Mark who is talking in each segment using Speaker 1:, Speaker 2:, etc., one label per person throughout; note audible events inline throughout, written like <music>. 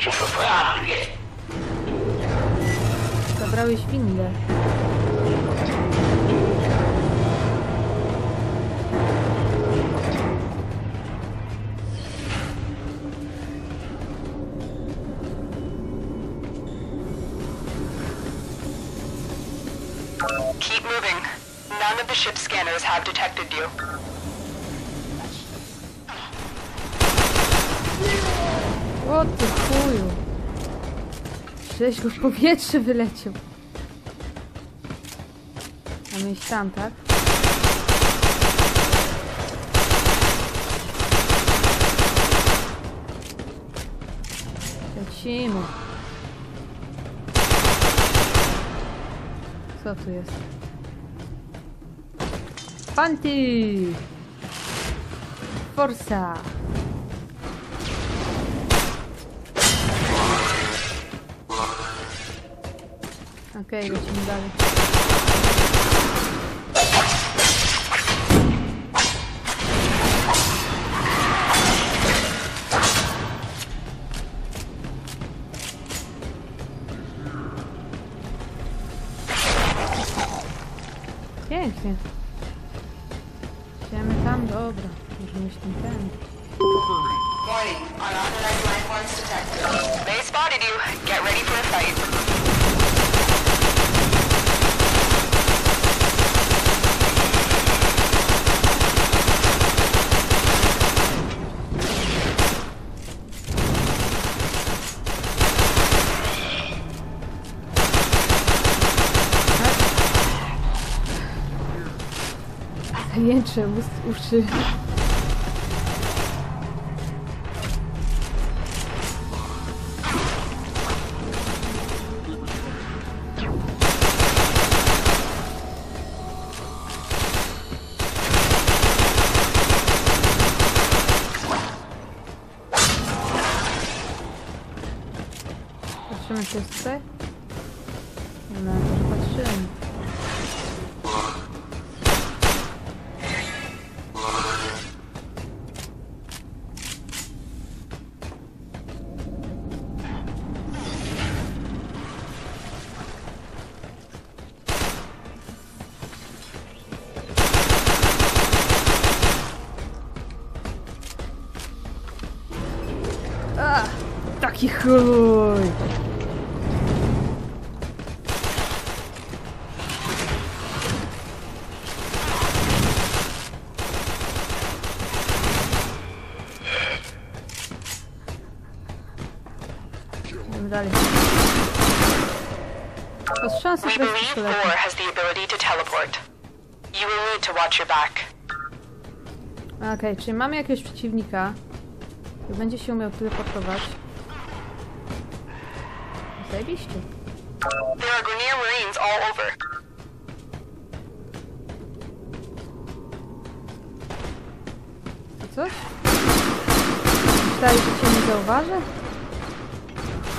Speaker 1: się poprawię.
Speaker 2: Zabrałeś windę.
Speaker 3: Keep moving. None of the ship's scanners have detected you.
Speaker 2: O ty chuju. Żeś go w powietrze wyleciał. Mamy iść tam, tak? Lecimy. Co tu jest? Panty! Forza! Okej, lecimy dalej. Pięknie. Idziemy tam? Dobra. Możemy iść tym ten.
Speaker 3: Warning. Unauthorized life forms detected. They spotted you. Get ready for a fight.
Speaker 2: Ust, uszy. Patrzymy, czy jest tutaj? Idziemy dalej. To z szansy
Speaker 3: Thor
Speaker 2: lepiej.
Speaker 3: has the ability to teleport. You will need to watch your back.
Speaker 2: Okej, czyli mamy jakiegoś przeciwnika, który będzie się umiał teleportować. Zajebiście.
Speaker 3: There are Grineer Marines all over.
Speaker 2: To coś? Myślałeś, że cię nie zauważę?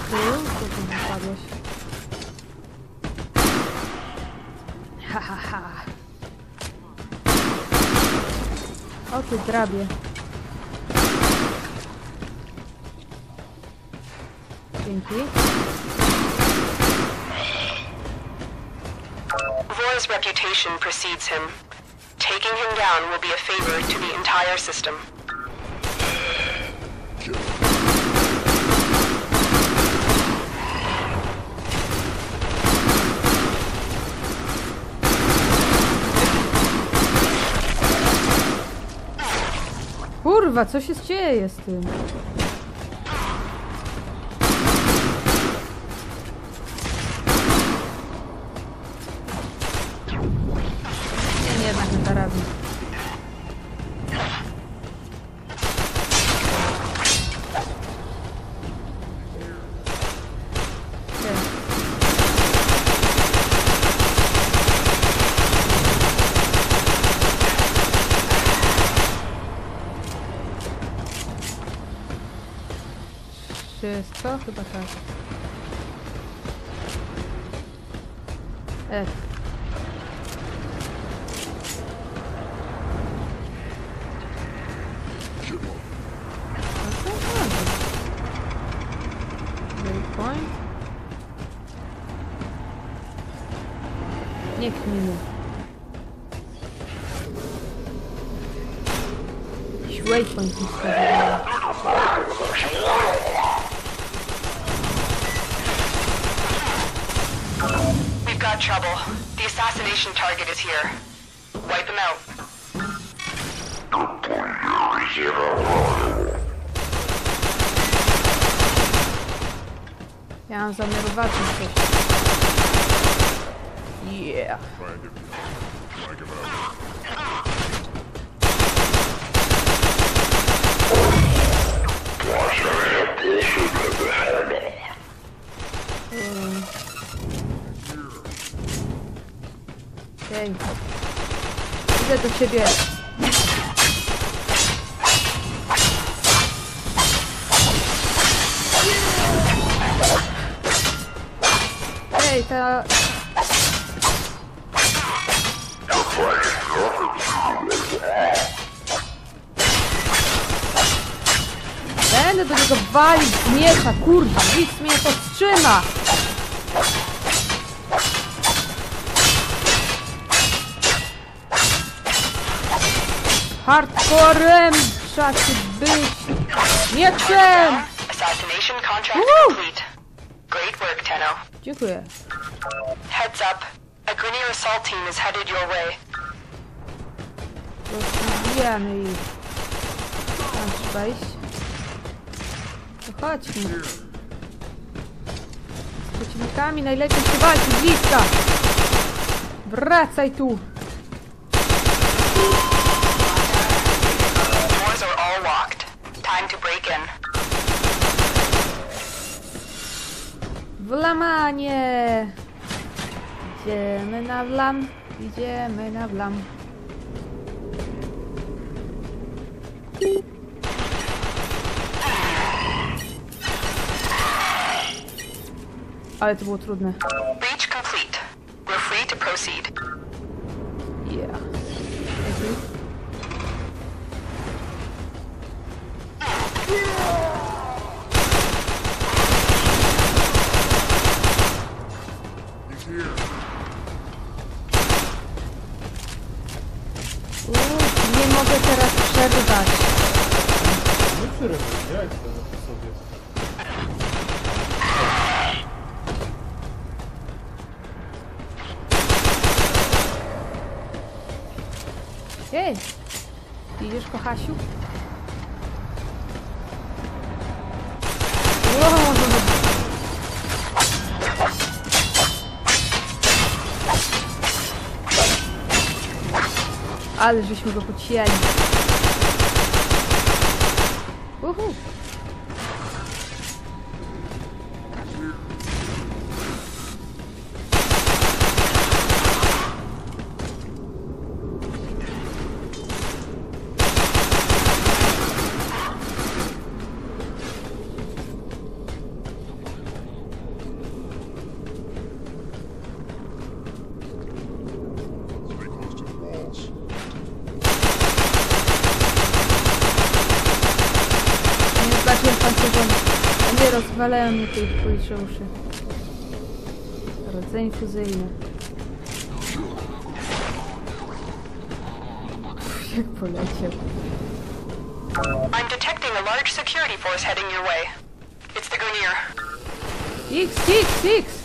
Speaker 2: Ty, tu wypadłeś? Ha, ha, ha. O ty drabie. Dzięki.
Speaker 3: Vor's reputation precedes him. Taking him down will be a favor to the entire system.
Speaker 2: Kurwa, co się dzieje z tym? Wszystko? Chyba tak. E. No to ładnie. Waypoint. Nie
Speaker 3: We've got trouble. The assassination target is here. Wipe him out.
Speaker 2: Ja mam zamiar walczyć coś. Yeah. Mm. Okej. Idę do ciebie. Ej, ta... Będę do niego walić z miecza, kurwa, nic mnie powstrzyma! Hardcorem trzeba się być! Mieczem! Woo! Dziękuję.
Speaker 3: Heads up. A Grenier assault team is headed your way.
Speaker 2: Rozbijamy ich. Tam trzeba iść. To chodźmy. Z przeciwnikami najlepiej się walczy z bliska. Wracaj tu. Wlamanie. Idziemy na wlam. Idziemy na wlam. Ale to było trudne.
Speaker 3: Breach complete. We're free to proceed.
Speaker 2: Ale żeśmy go pocieli. A nie rozwalają mnie tej uszy. Fuzyjny. Jak poleciał.
Speaker 3: I'm detecting a large security force heading your way. It's the Grenier.
Speaker 2: X, X, X! X!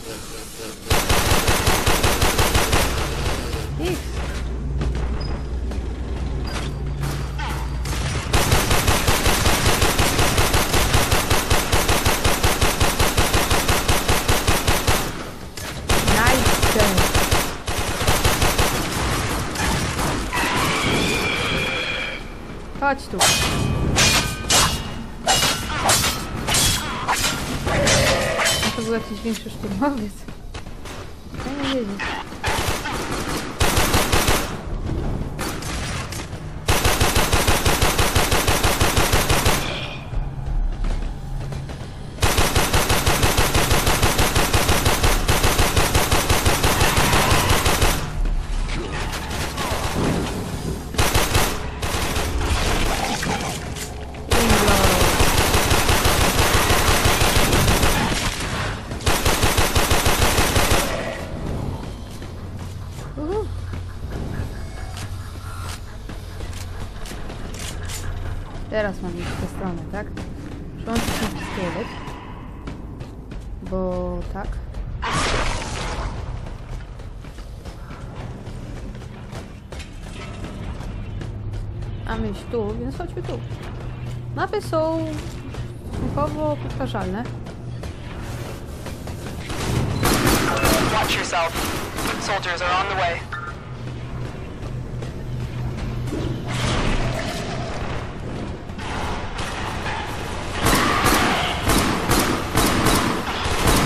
Speaker 2: To był większy szturmowiec. Ja nie wiedzieć. Więc chodźmy tu. Mapy są stosunkowo powtarzalne.
Speaker 3: Watch yourself. Soldiers are on the way.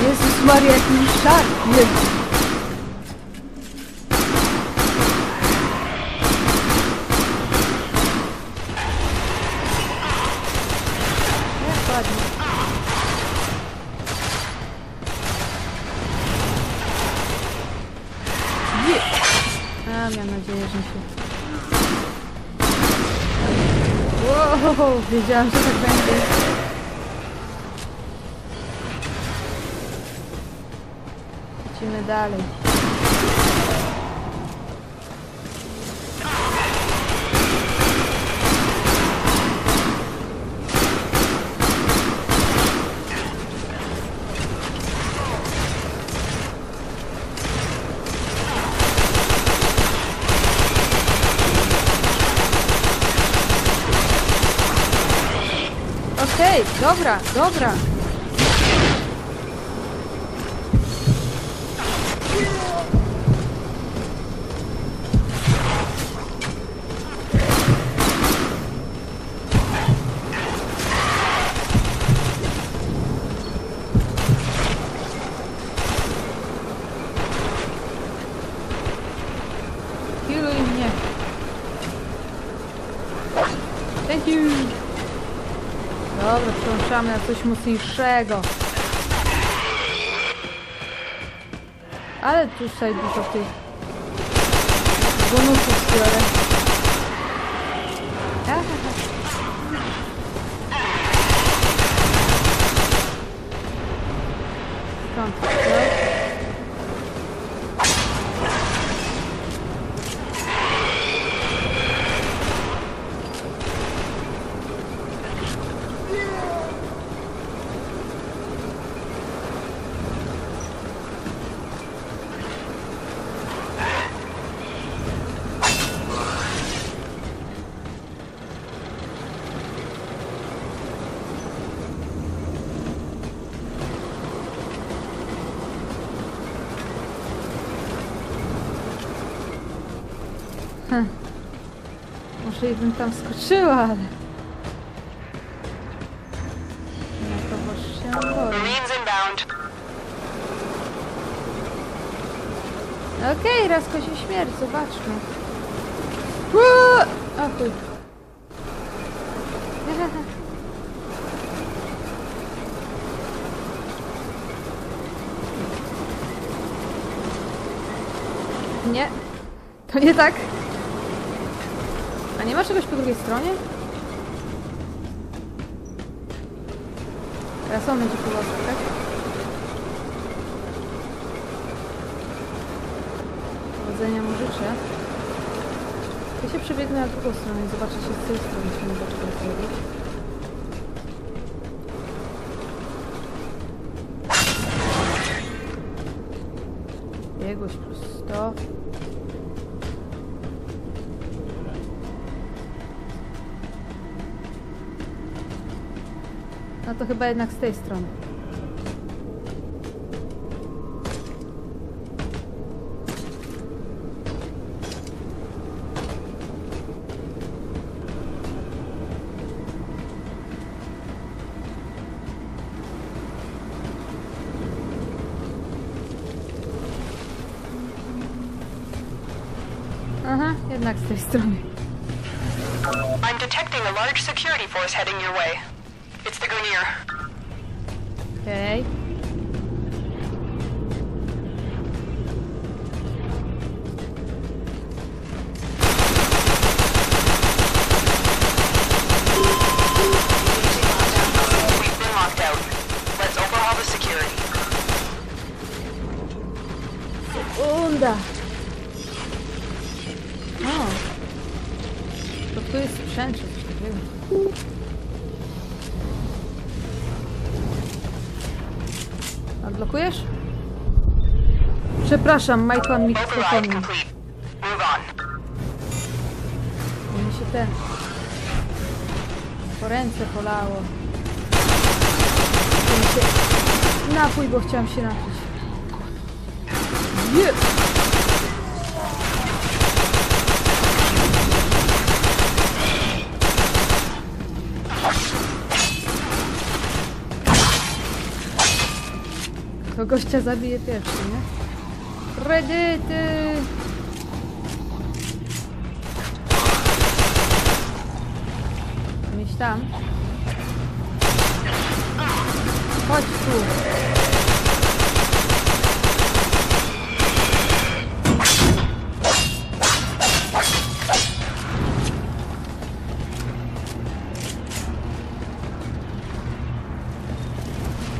Speaker 2: Jezus Maria, jaki szar! Jezu. Wiedziałam, że tak będzie. Lecimy dalej. Okej, dobra, dobra. Healuj mnie. Thank you. Przełączamy na coś mocniejszego. Ale tutaj dużo tych bonusów biorę. I bym tam skoczyła, ale... Na kogoś się boję.
Speaker 3: Marines inbound.
Speaker 2: Okej, raz kozie śmierć, zobaczmy. Uuu! O chuj. <laughs> Nie. To nie tak. Nie ma czegoś po drugiej stronie? Teraz on będzie chyba tak? Powodzenia mu życzę. Ja się przebiegnę na drugą stronę i zobaczę się z tej strony, czy mogę czegoś zrobić. Biegłość plus 100. No to chyba jednak z tej strony.
Speaker 3: I'm detecting a large security force heading your way
Speaker 2: here. Przepraszam, Majkon mi
Speaker 3: Override
Speaker 2: przypomniał.
Speaker 3: complete. Move on.
Speaker 2: Mi się te... Po ręce polało. Się... Napój, bo chciałam się napić. Jest! To gościa zabije pierwszy, nie? Kredyty! Mieć tam. Chodź tu.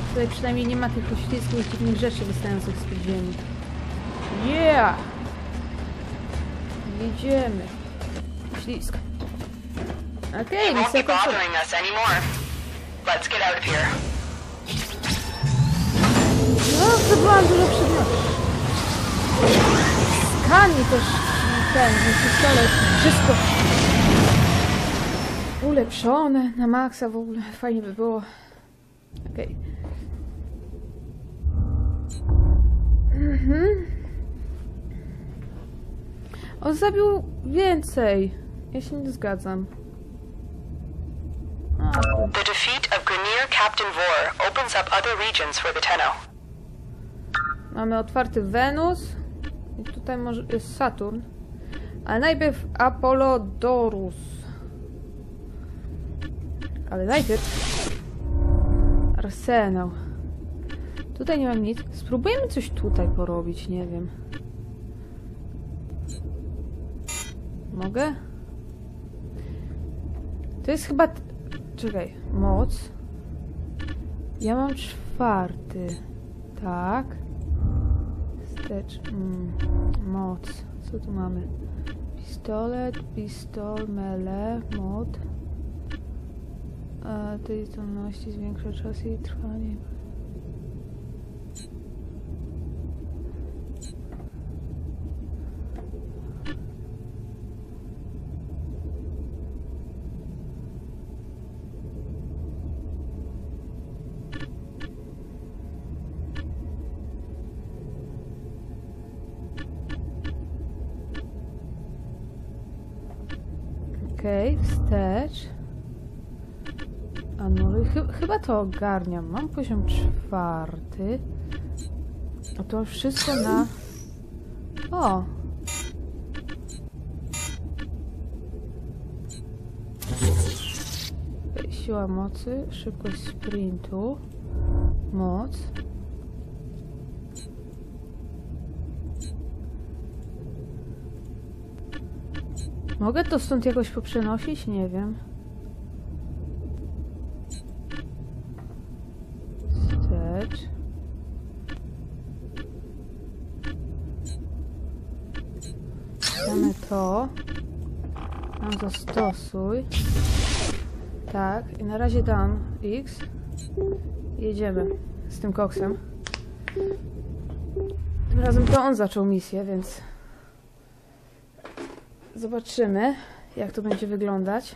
Speaker 2: Tutaj przynajmniej nie ma tych poślizgłych dziwnych rzeczy wystających z podziemi. Yeah! Jedziemy. Ślisk. Okej,
Speaker 3: bothering us anymore. Let's get out of here.
Speaker 2: No, zdobyłam dużo przedmiotów. Skani też ten, pistolet, wszystko ulepszone na maksa w ogóle. Fajnie by było. Okej. Mhm. On zabił więcej. Ja się nie zgadzam.
Speaker 3: The defeat of Grenier Captain Vor opens up other regions for the Tenno.
Speaker 2: Mamy otwarty Wenus. I tutaj może jest Saturn. Ale najpierw Apollodorus. Ale najpierw Arsenał. Tutaj nie mam nic. Spróbujemy coś tutaj porobić, nie wiem. Mogę? To jest chyba... Czekaj. Moc. Ja mam czwarty. Tak. Wstecz. Mm, moc. Co tu mamy? Pistolet, pistol, mele, mod. E, tej zdolności zwiększa czas jej trwanie. Okej, wstecz. Anuluj. Chy chyba to ogarniam. Mam poziom czwarty. A to wszystko na... O! Siła mocy, szybkość sprintu, moc. Mogę to stąd jakoś poprzenosić? Nie wiem. Wstecz. Damy to. Tam zastosuj. Tak, i na razie dam X. Jedziemy z tym koksem. Tym razem to on zaczął misję, więc Zobaczymy, jak to będzie wyglądać.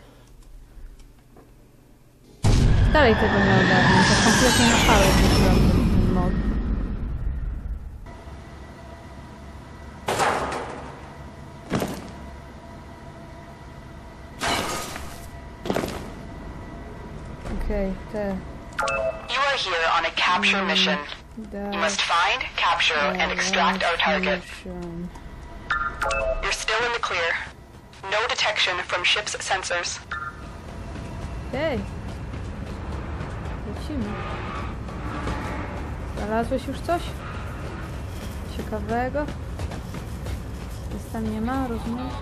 Speaker 2: Dalej tego nie ogarniam. To kompletnie na pałę wrzuciłam ten mod. Okej, te...
Speaker 3: You are here on a capture mission. You must find, capture, and extract our target.
Speaker 2: Mission.
Speaker 3: Still in the clear. No detection from ship's sensors.
Speaker 2: Okej. Lecimy. Znalazłeś już coś? Ciekawego? Nic tam nie ma, rozumiesz?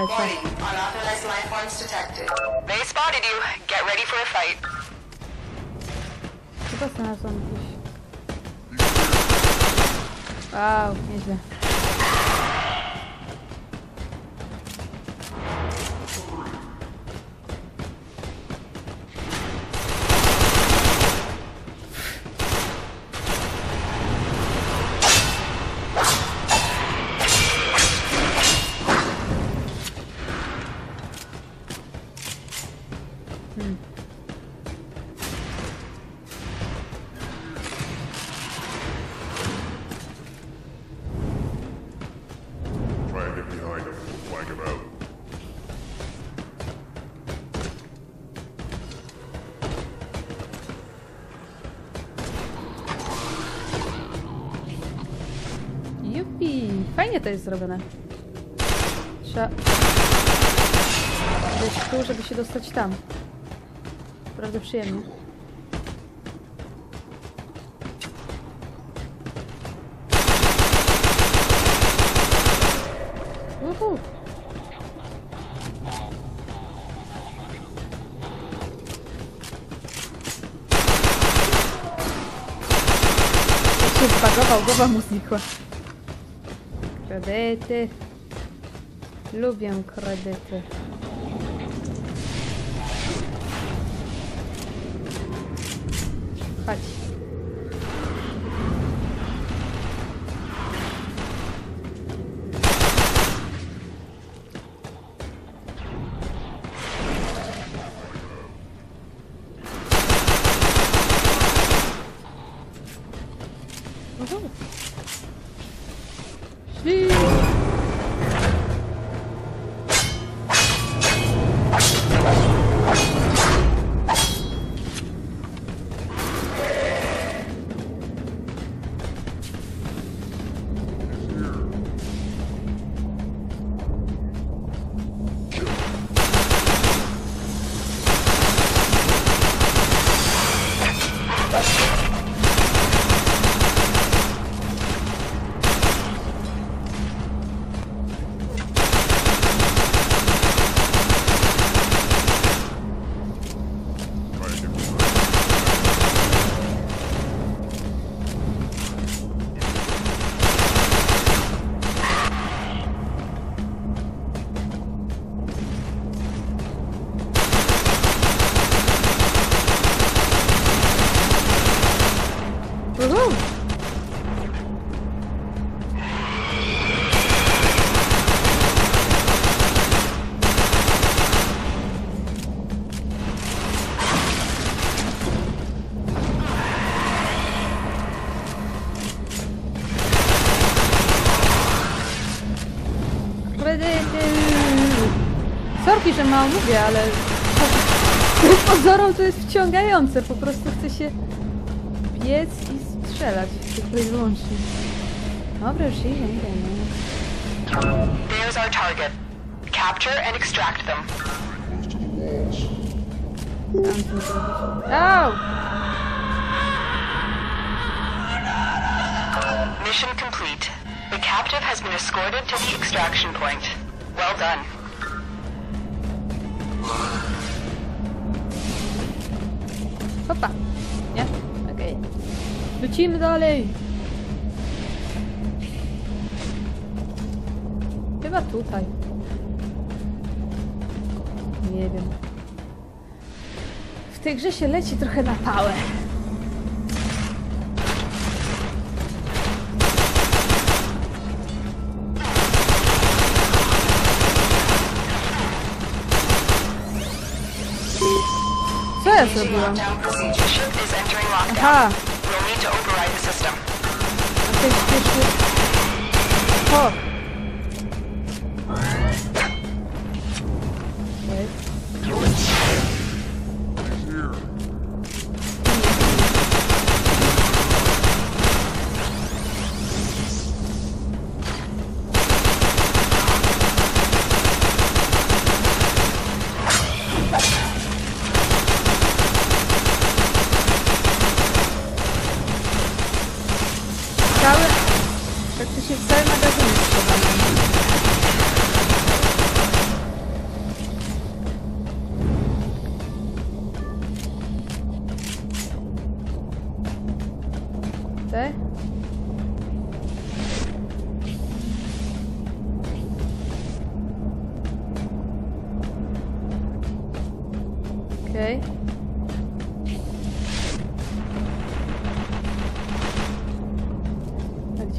Speaker 2: Ale co?
Speaker 3: Warning, unauthorized life forms detected. They spotted you. Get ready for a fight.
Speaker 2: Chyba znalazłam gdzieś. Wow, nieźle. Fajnie to jest zrobione. Trzeba... Być tu, żeby się dostać tam. Naprawdę przyjemnie. Uhu. Jak zbagował, głowa mu znikła. Kredyty. Lubię kredyty. Sorki, że mało mówię, ale pozorom to jest wciągające. Po prostu chce się biec i strzelać tylko i wyłącznie. Dobra, już idę, idę.
Speaker 3: There's our target. Capture and extract them. Mission complete. The captive has been escorted to the extraction point. Well done.
Speaker 2: Hopa! Nie? Okej. Lecimy dalej! Chyba tutaj. Nie wiem. W tej grze się leci trochę na pałę. Co ja zrobiłam?
Speaker 3: Lockdown procedure. Ship is entering lockdown.
Speaker 2: Aha!
Speaker 3: We'll need to override the system.
Speaker 2: A to jest pierwszy... O!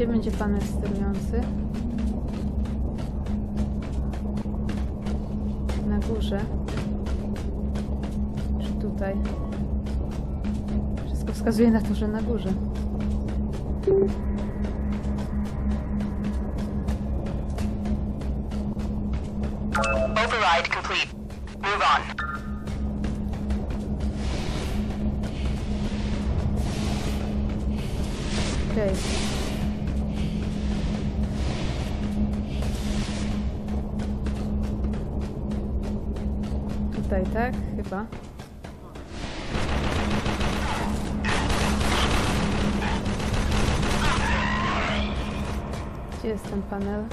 Speaker 2: Gdzie będzie panel sterujący? Na górze. Czy tutaj? Wszystko wskazuje na to, że na górze. Panel?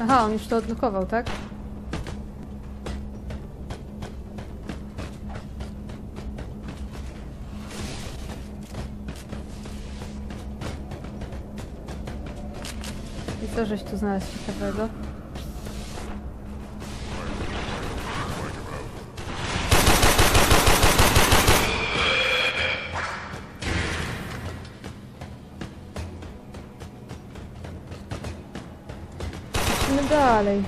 Speaker 2: Aha, on już to odblokował, tak? I co żeś tu znalazł ciekawego? Idźmy dalej.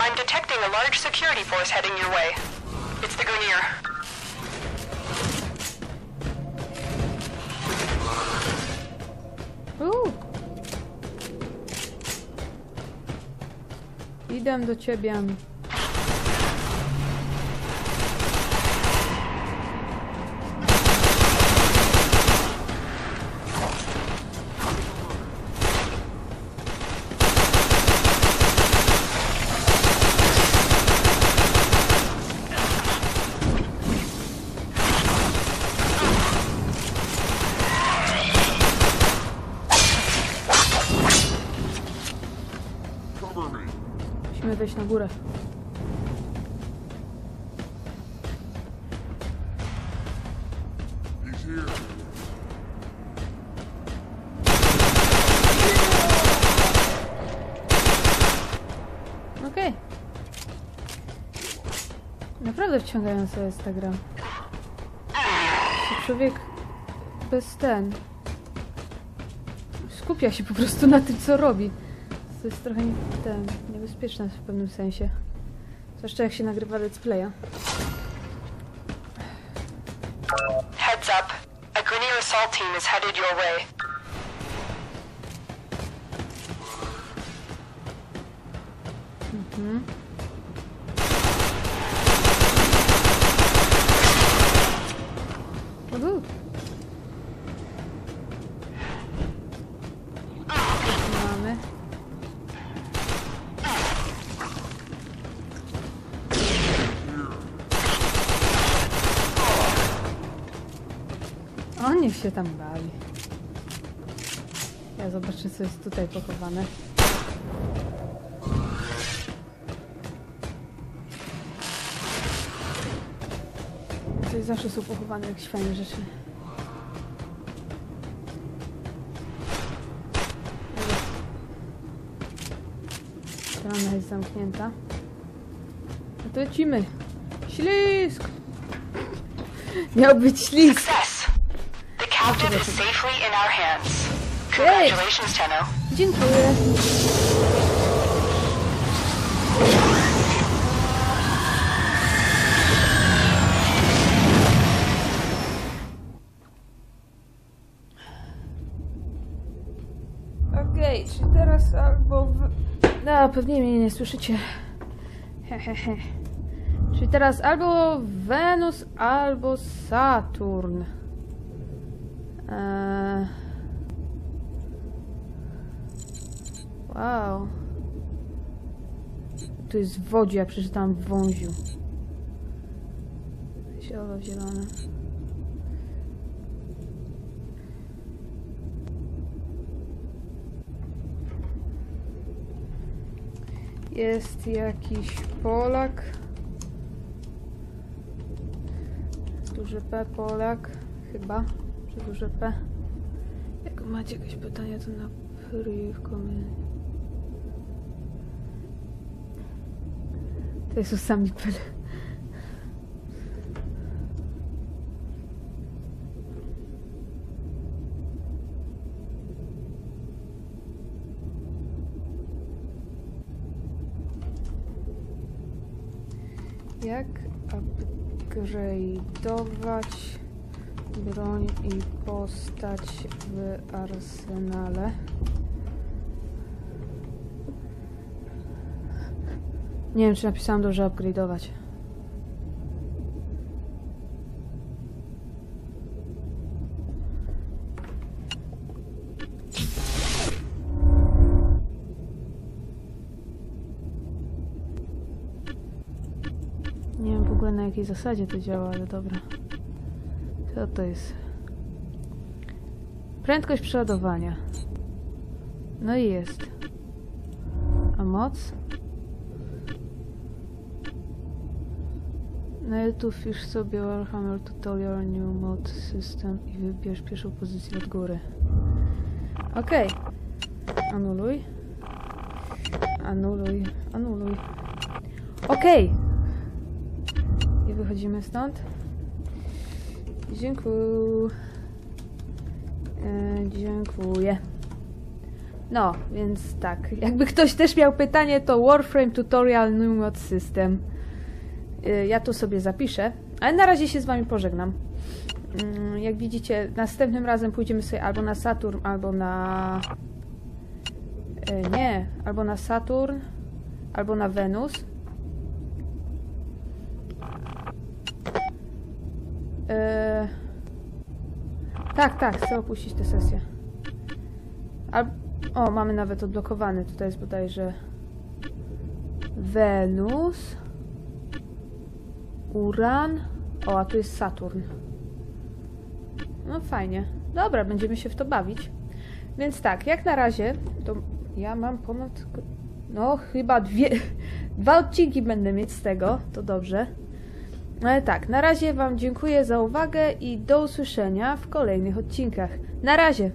Speaker 3: I'm detecting a large security force heading your way. It's the Grineer.
Speaker 2: Uuu. Idę do ciebie. Musimy wejść na górę. Okej. Naprawdę wciągająca jest ta gra. Człowiek bez ten. Skupia się po prostu na tym, co robi. To jest trochę nie, ten, niebezpieczne w pewnym sensie. Zwłaszcza jak się nagrywa let's playa.
Speaker 3: Heads up. A Grineer assault team is headed your way.
Speaker 2: Niech się tam bawi. Ja zobaczę, co jest tutaj pochowane. Tutaj zawsze są pochowane jakieś fajne rzeczy. Strona jest zamknięta. No to lecimy. Ślisk! Miał być ślisk. Yay!
Speaker 3: Congratulations, Tenno.
Speaker 2: Dziękuję. Okej, czy teraz albo... W... No, pewnie mnie nie słyszycie. Hehehe. Czyli teraz albo Wenus, albo Saturn. Eee... Wow. Tu jest w wodzie, ja przeczytałam w wąziu. Zielono, zielone. Jest jakiś Polak. Duży P Polak. Chyba. Czy duże P? Jak macie jakieś pytania, to na priv. To jest sami pyle. Jak upgrade'ować broń i postać w arsenale? Nie wiem, czy napisałam dobrze upgrade'ować. Nie wiem w ogóle na jakiej zasadzie to działa, ale dobra. Co to jest? Prędkość przeładowania. No i jest. A moc? Na YouTube wpisz sobie Warhammer Tutorial New Mod System i wybierz pierwszą pozycję od góry. Okej. Anuluj. Anuluj. Anuluj. Okej. I wychodzimy stąd. Dziękuję. E, dziękuję. No, więc tak. Jakby ktoś też miał pytanie, to Warframe Tutorial New Mod System. Y, Ja tu sobie zapiszę, ale na razie się z Wami pożegnam. Mm, Jak widzicie, następnym razem pójdziemy sobie albo na Saturn, albo na. y, Nie, albo na Saturn, albo na Wenus. Y, Tak, tak, chcę opuścić tę sesję. Al... O, mamy nawet odblokowany. Tutaj jest bodajże Wenus. Uran. O, a tu jest Saturn. No fajnie. Dobra, będziemy się w to bawić. Więc tak, jak na razie, to ja mam ponad. No, chyba dwie. <laughs> Dwa odcinki będę mieć z tego, to dobrze. Ale tak, na razie Wam dziękuję za uwagę i do usłyszenia w kolejnych odcinkach. Na razie!